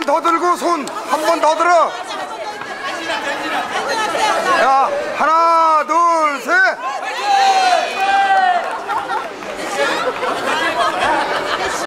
더 들고 손 한 번 더 들어.